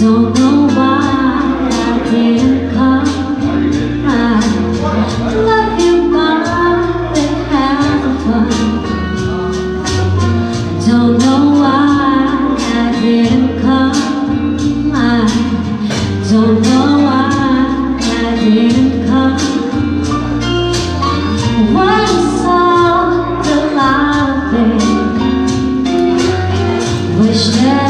Don't know why I didn't come I love you Don't know why I didn't come I don't know why I didn't come Why saw Wish that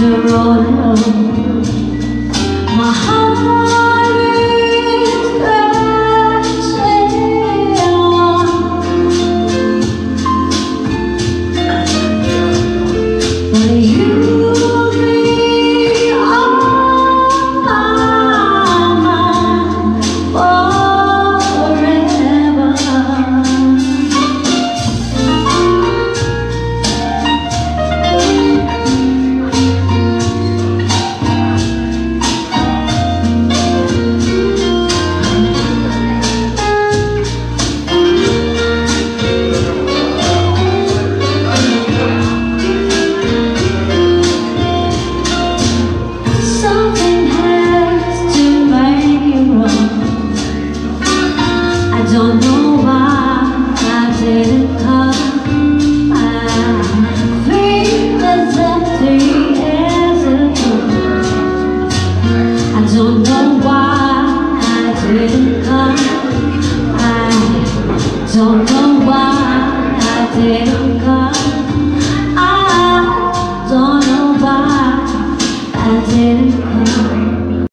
the road. My heart